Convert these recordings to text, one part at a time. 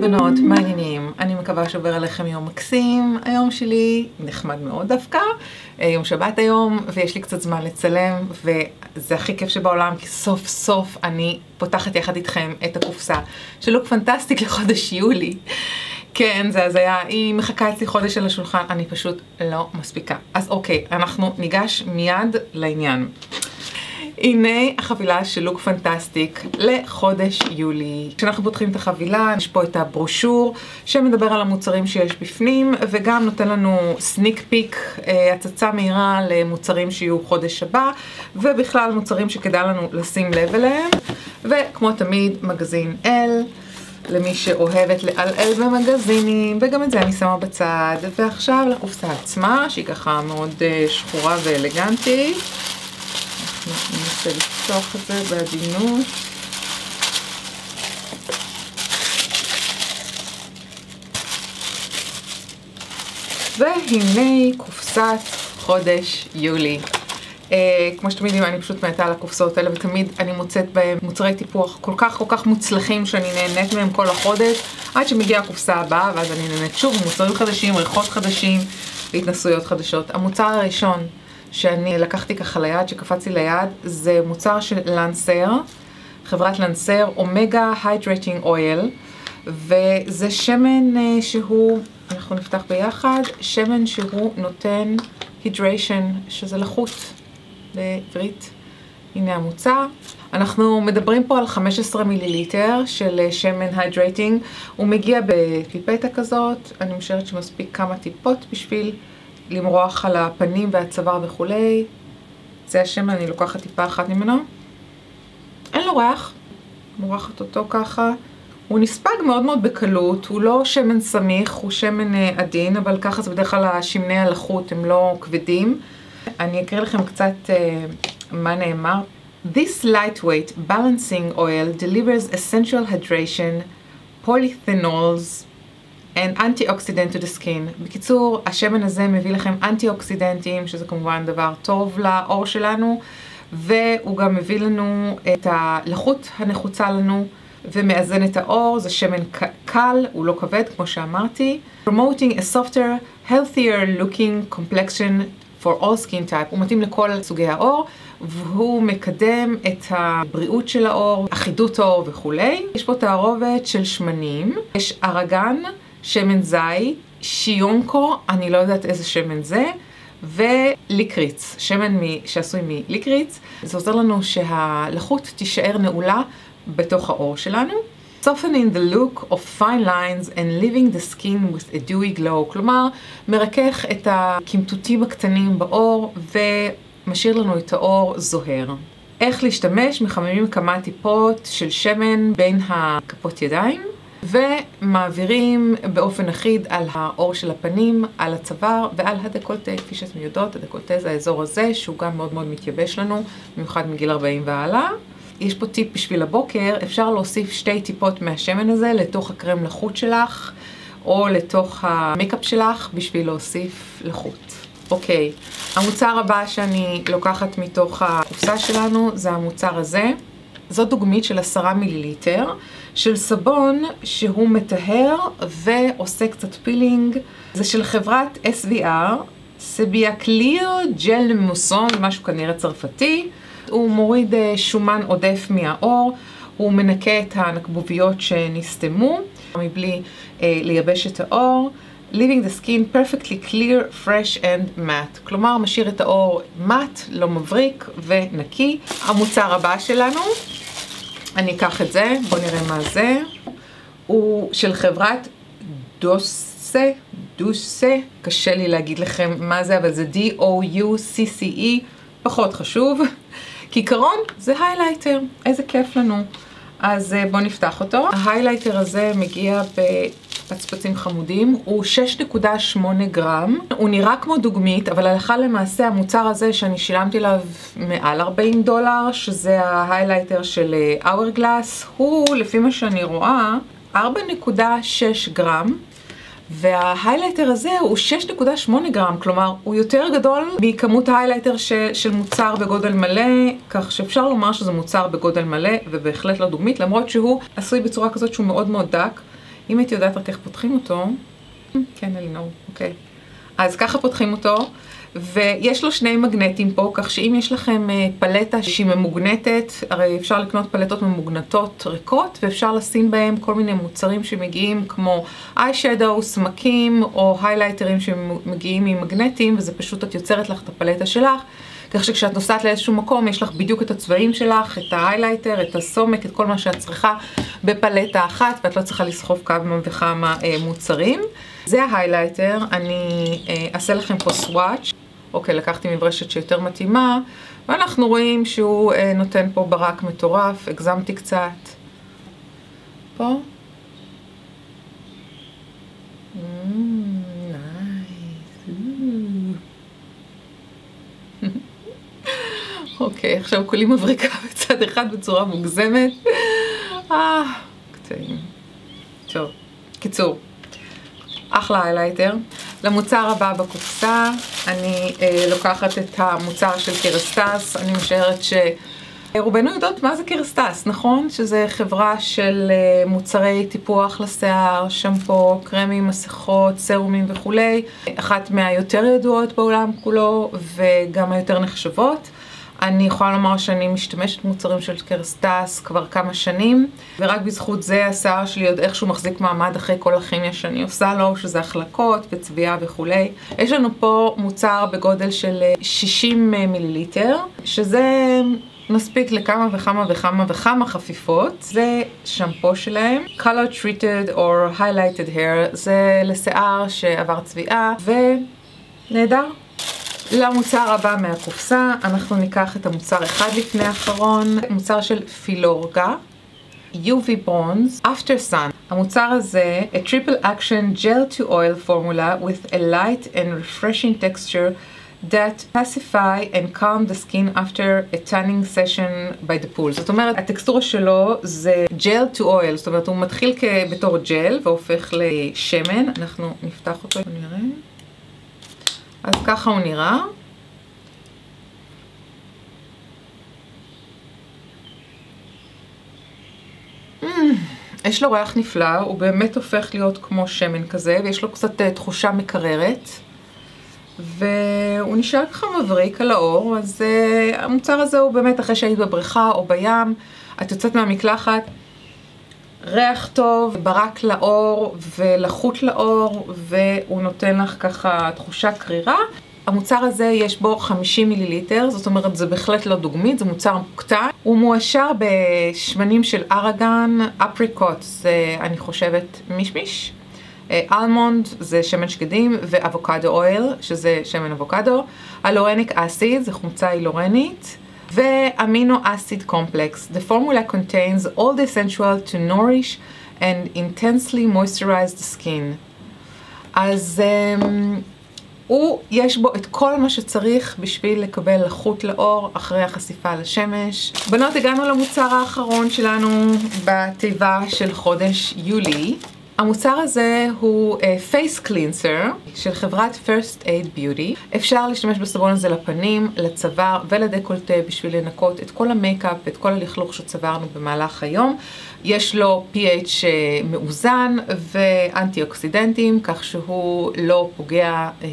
בנות, מה העניינים? אני מקווה שעובר עליכם יום מקסים. היום שלי נחמד מאוד דווקא. יום שבת היום, ויש לי קצת זמן לצלם, וזה הכי כיף שבעולם, כי סוף סוף אני פותחת יחד איתכם את הקופסה של לוק פנטסטיק לחודש יולי. כן, זה הזיה, היא מחכה אצלי חודש על השולחן, אני פשוט לא מספיקה. אז אוקיי, אנחנו ניגש מיד לעניין. הנה החבילה של לוק פנטסטיק לחודש יולי. כשאנחנו פותחים את החבילה, יש פה את הברושור שמדבר על המוצרים שיש בפנים, וגם נותן לנו סניק פיק, הצצה מהירה למוצרים שיהיו חודש הבא, ובכלל מוצרים שכדאי לנו לשים לב אליהם. וכמו תמיד, מגזין אל. למי שאוהבת לעלעל במגזינים, וגם את זה אני שמה בצד. ועכשיו לקופסה עצמה, שהיא ככה מאוד שחורה ואלגנטית. ננסה לפתוח את זה בעדינות. והנה קופסת חודש יולי. Uh, כמו שאתם יודעים, אני פשוט מתה על הקופסאות האלה, ותמיד אני מוצאת בהם מוצרי טיפוח כל כך כל כך מוצלחים שאני נהנית מהם כל החודש, עד שמגיעה הקופסה הבאה, ואז אני נהנית שוב מוצרים חדשים, ריחות חדשים והתנסויות חדשות. המוצר הראשון שאני לקחתי ככה ליד, שקפצתי ליד, זה מוצר של לנסר, חברת לנסר, אומגה היידרטינג אויל, וזה שמן uh, שהוא, אנחנו נפתח ביחד, שמן שהוא נותן hydration, שזה לחות. בעברית. הנה המוצר. אנחנו מדברים פה על 15 מיליליטר של שמן hydrating. הוא מגיע בפיפטה כזאת, אני משערת שמספיק כמה טיפות בשביל למרוח על הפנים והצוואר וכולי. זה השמן, אני לוקחת טיפה אחת ממנו. אין לו ריח, מורחת אותו ככה. הוא נספג מאוד מאוד בקלות, הוא לא שמן סמיך, הוא שמן עדין, אבל ככה זה בדרך כלל השמני הלחות, הם לא כבדים. אני אקריא לכם קצת uh, מה נאמר. This lightweight balancing oil delivers essential hydration, polyphenols and antioxidant to the skin. בקיצור, השמן הזה מביא לכם אנטי-אוקסידנטים, שזה כמובן דבר טוב לעור שלנו, והוא גם מביא לנו את הלחות הנחוצה לנו ומאזן את העור. זה שמן קל, הוא לא כבד, כמו שאמרתי. Promoting a softer, healthier looking complexion for all skin type, הוא מתאים לכל סוגי העור, והוא מקדם את הבריאות של העור, אחידות העור וכולי. יש פה תערובת של שמנים, יש ארגן, שמן זית, שיונקו, אני לא יודעת איזה שמן זה, וליקריץ, שמן מ... שעשוי מליקריץ. זה עוזר לנו שהלחות תישאר נעולה בתוך העור שלנו. softening the look of fine lines and leaving the skin with a dewy glow, כלומר מרכך את הקמטוטים הקטנים בעור ומשאיר לנו את העור זוהר. איך להשתמש? מחממים כמה טיפות של שמן בין הכפות ידיים ומעבירים באופן אחיד על העור של הפנים, על הצוואר ועל הדקולטה. כפי שאתם יודעות, הדקולטה זה האזור הזה שהוא גם מאוד מאוד מתייבש לנו, במיוחד מגיל 40 והלאה. יש פה טיפ בשביל הבוקר, אפשר להוסיף שתי טיפות מהשמן הזה לתוך הקרם לחות שלך, או לתוך המקאפ שלך בשביל להוסיף לחות. אוקיי, המוצר הבא שאני לוקחת מתוך הקופסה שלנו זה המוצר הזה. זו דוגמית של עשרה מיליליטר של סבון שהוא מטהר ועושה קצת פילינג. זה של חברת SVR, סביה קליר ג'ל מוסון, משהו כנראה צרפתי. הוא מוריד שומן עודף מהעור, הוא מנקה את הנקבוביות שנסתמו מבלי אה, לייבש את העור. leaving the skin perfectly clear, fresh and matte. כלומר, משאיר את העור מאט, לא מבריק ונקי. המוצר הבא שלנו, אני אקח את זה, בואו נראה מה זה. הוא של חברת Doucce, Doucce, קשה לי להגיד לכם מה זה, אבל זה D-O-U-C-C-E, פחות חשוב. כעיקרון זה highlighter, איזה כיף לנו. אז בואו נפתח אותו. ה highlighter הזה מגיע בפצפצים חמודים, הוא 6.8 גרם. הוא נראה כמו דוגמית, אבל הלכה למעשה המוצר הזה שאני שילמתי עליו מעל 40 דולר, שזה ה highlighter של Hourglass, הוא, לפי מה שאני רואה, 4.6 גרם. וה highlighter הזה הוא 6.8 גרם, כלומר הוא יותר גדול מכמות ה highlighter של, של מוצר בגודל מלא, כך שאפשר לומר שזה מוצר בגודל מלא ובהחלט לא דוגמית, למרות שהוא עשוי בצורה כזאת שהוא מאוד מאוד דק. אם הייתי יודעת רק איך פותחים אותו, כן, אלינור, אוקיי. אז ככה פותחים אותו, ויש לו שני מגנטים פה, כך שאם יש לכם אה, פלטה שהיא ממוגנטת, הרי אפשר לקנות פלטות ממוגנטות ריקות, ואפשר לשים בהם כל מיני מוצרים שמגיעים כמו eyeshadow, סמקים, או highlighterים שמגיעים עם מגנטים, וזה פשוט את יוצרת לך את הפלטה שלך. כך שכשאת נוסעת לאיזשהו מקום, יש לך בדיוק את הצבעים שלך, את ה highlighter, את הסומק, את כל מה שאת צריכה בפלטה אחת, ואת לא צריכה לסחוב כמה וכמה אה, מוצרים. זה ה highlighter, אני אה, אעשה לכם פה swatch. אוקיי, לקחתי מברשת שיותר מתאימה, ואנחנו רואים שהוא אה, נותן פה ברק מטורף, הגזמתי קצת. פה. Mm, אוקיי, עכשיו כולי מבריקה בצד אחד בצורה מוגזמת. אה, קטעים. טוב, קיצור. אחלה highlighter. למוצר הבא בקופסה, אני אה, לוקחת את המוצר של Kérastase, אני משערת שרובנו יודעות מה זה Kérastase, נכון? שזה חברה של אה, מוצרי טיפוח לשיער, שמפו, קרמים, מסכות, סרומים וכולי, אחת מהיותר ידועות בעולם כולו וגם היותר נחשבות. אני יכולה לומר שאני משתמשת במוצרים של קרסטס כבר כמה שנים, ורק בזכות זה השיער שלי עוד איכשהו מחזיק מעמד אחרי כל הכימיה שאני עושה לו, שזה החלקות וצביעה וכולי. יש לנו פה מוצר בגודל של 60 אה, מיליליטר, שזה מספיק לכמה וכמה וכמה וכמה חפיפות. זה שמפו שלהם, color treated or highlighted hair, זה לשיער שעבר צביעה, ונהדר. למוצר הבא מהקופסה, אנחנו ניקח את המוצר אחד לפני האחרון, מוצר של פילורגה. UV Bronze After Sun. המוצר הזה, a triple action gel to oil formula with a light and refreshing texture that pacify and calm the skin after a tanning session by the pool. זאת אומרת, הטקסטורה שלו זה gel to oil, זאת אומרת הוא מתחיל בתור ג'ל והופך לשמן. אנחנו נפתח אותו, נראה. אז ככה הוא נראה. יש לו ריח נפלא, הוא באמת הופך להיות כמו שמן כזה, ויש לו קצת uh, תחושה מקררת. והוא נשאר ככה מבריק על האור, אז uh, המוצר הזה הוא באמת אחרי שהיית בבריכה או בים, את יוצאת מהמקלחת, ריח טוב, ברק לאור ולחות לאור, והוא נותן לך ככה תחושה קרירה. המוצר הזה יש בו 50 מיליליטר, זאת אומרת זה בהחלט לא דוגמית, זה מוצר מוקטן. הוא מואשר בשמנים של ארגן, אפריקוט זה אני חושבת מישמיש. אלמונד זה שמן שקדים ואבוקדו אויל שזה שמן אבוקדו. הלורניק אסיד זה חומצה הילורנית. ואמינו אסיד קומפלקס. The formula contains all the essential to nourish and intensely moisturize the skin. אז um, הוא, יש בו את כל מה שצריך בשביל לקבל לחות לאור אחרי החשיפה לשמש. בנות, הגענו למוצר האחרון שלנו בתיבה של חודש יולי. המוצר הזה הוא face uh, cleanser של חברת First Aid Beauty. אפשר להשתמש בסבון הזה לפנים, לצוואר ולדקולטה בשביל לנקות את כל המייקאפ ואת כל הלכלוך שצברנו במהלך היום. יש לו pH uh, מאוזן ואנטי אוקסידנטים, כך שהוא לא פוגע uh,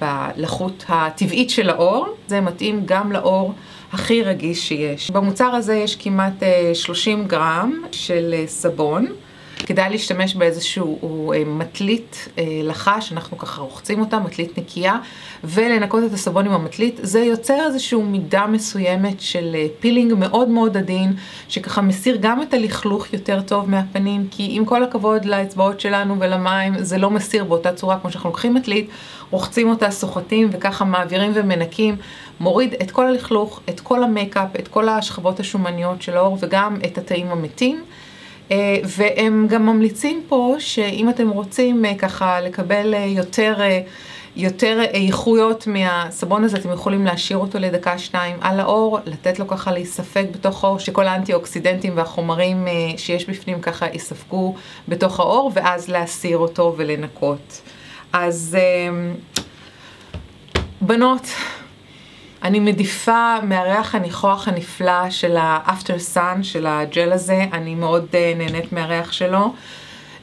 בלחות הטבעית של האור. זה מתאים גם לאור הכי רגיש שיש. במוצר הזה יש כמעט uh, 30 גרם של סבון. כדאי להשתמש באיזשהו אה, מטלית אה, לחש, אנחנו ככה רוחצים אותה, מטלית נקייה, ולנקות את הסבון עם המטלית. זה יוצר איזשהו מידה מסוימת של אה, פילינג מאוד מאוד עדין, שככה מסיר גם את הלכלוך יותר טוב מהפנים, כי עם כל הכבוד לאצבעות שלנו ולמים, זה לא מסיר באותה צורה כמו שאנחנו לוקחים מטלית, רוחצים אותה, סוחטים וככה מעבירים ומנקים, מוריד את כל הלכלוך, את כל המייקאפ, את כל השכבות השומניות של האור וגם את התאים המתים. אה, והם גם ממליצים פה שאם אתם רוצים אה, ככה לקבל אה, יותר, יותר איכויות מהסבון הזה, אתם יכולים להשאיר אותו לדקה שתיים על האור, לתת לו ככה להיספג בתוך האור, שכל האנטי-אוקסידנטים והחומרים שיש בפנים ככה ייספגו בתוך האור, ואז להסיר אותו ולנקות. אז בנות, אני מדיפה מהריח הניחוח הנפלא של האפטר סאן, של הג'ל הזה, אני מאוד uh, נהנית מהריח שלו.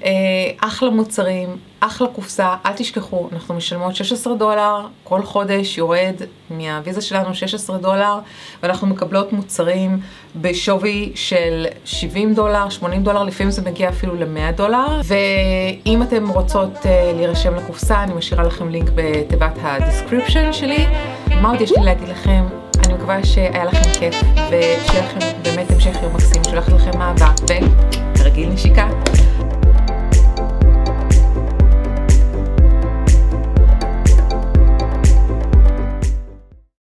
אה, אחלה מוצרים, אחלה קופסה, אל תשכחו, אנחנו משלמות 16 דולר, כל חודש יורד מהוויזה שלנו 16 דולר, ואנחנו מקבלות מוצרים בשווי של 70 דולר, 80 דולר, לפעמים זה מגיע אפילו ל-100 דולר, ואם אתם רוצות uh, להירשם לקופסה, אני משאירה לכם לינק בתיבת ה description שלי. מה עוד יש לי להגיד לכם? אני מקווה שהיה לכם כיף, ושיהיה לכם באמת המשך יום מקסים, שולחת לכם אהבה, וכרגיל נשיקה.